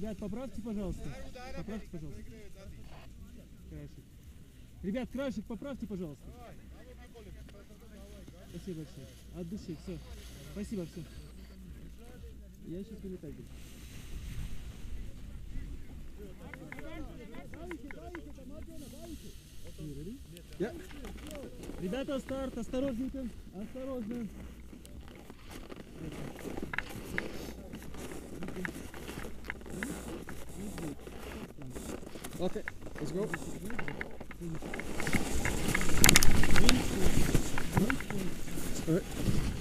Ребят, поправьте, пожалуйста. Поправьте, пожалуйста. Краешек. Ребят, краешек поправьте, пожалуйста. Спасибо большое. От души, все. Спасибо, все. Я сейчас ready? Yeah. Ребята, старт, осторожненько, осторожно. Okay, let's go. Alright. Amazing.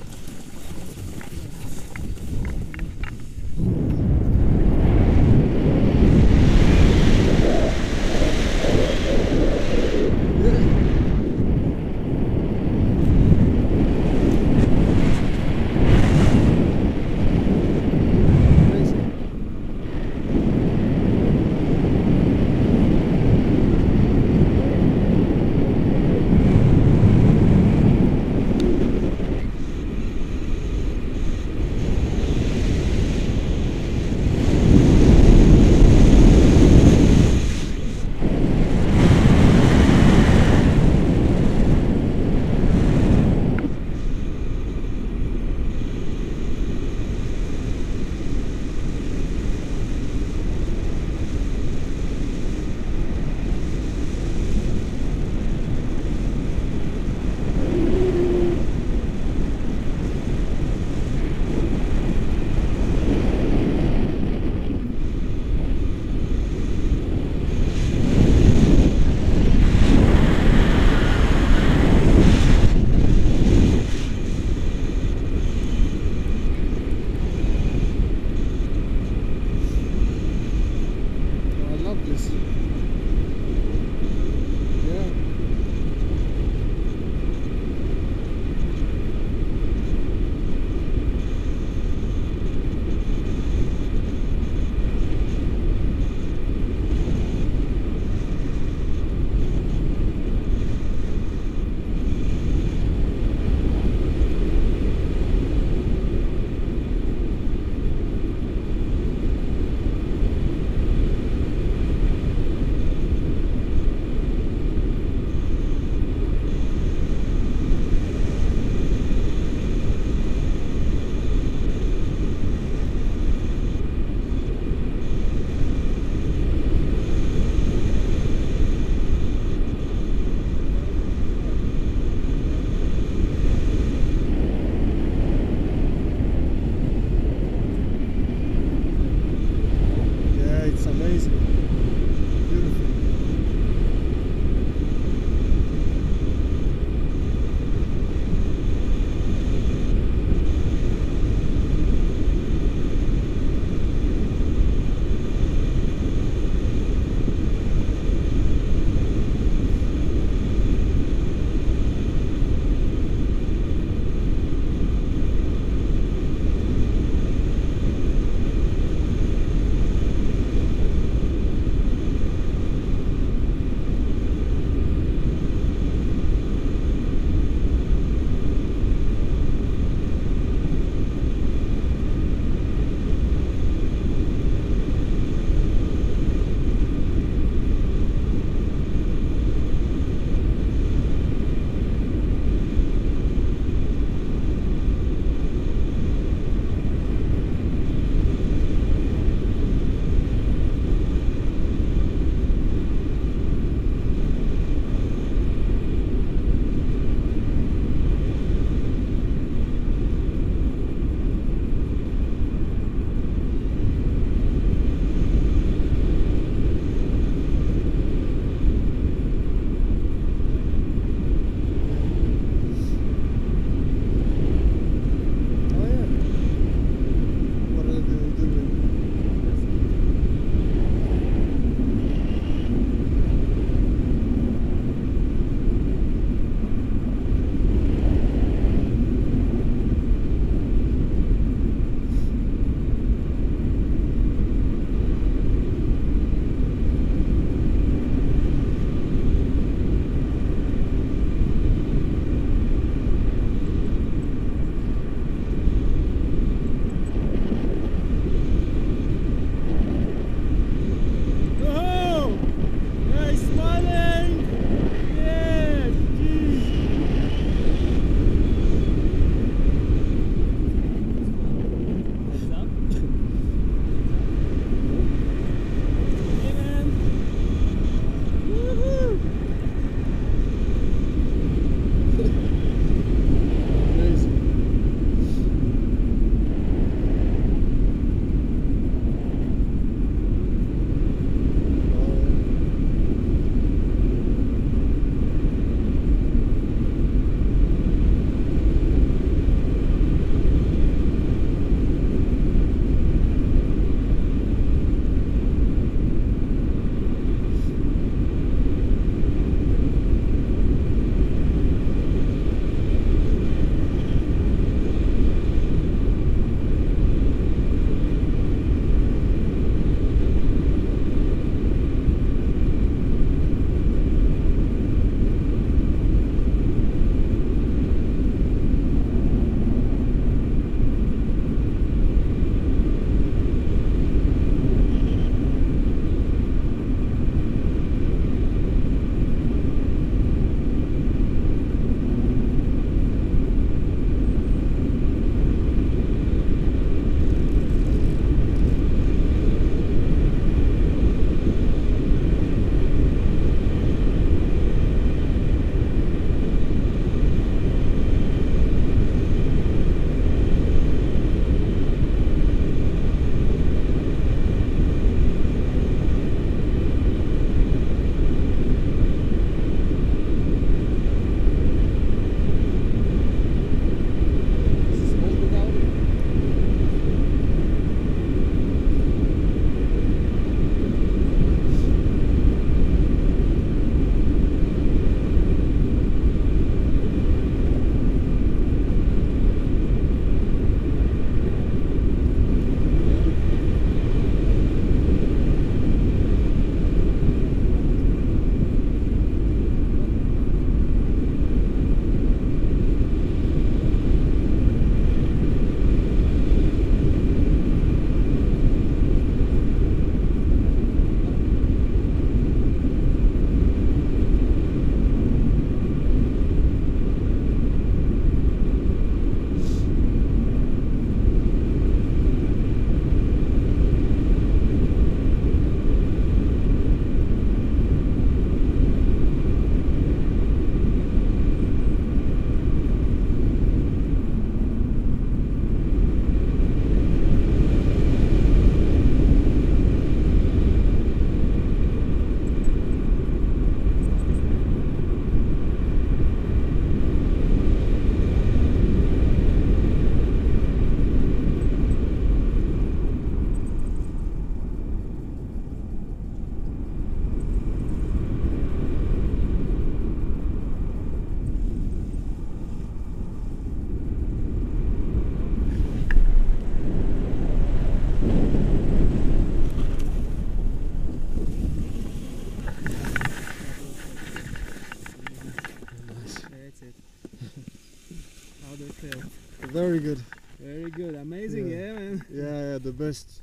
Very good. Very good. Amazing, Yeah. yeah, man. Yeah, yeah, the best.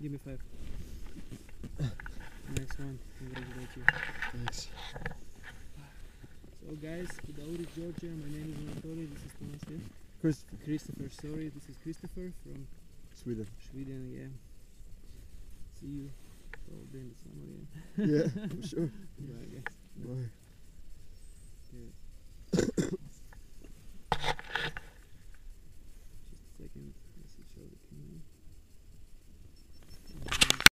Give me five. Nice one. Congratulate you. Thanks. So guys, Gudauri, Georgia. My name is Anatoly. This is Thomas. Yeah? Christopher, Christopher. Sorry, this is Christopher from Sweden. Sweden. Yeah. See you probably in the summer. Yeah. Yeah, for sure. Bye, guys. Bye.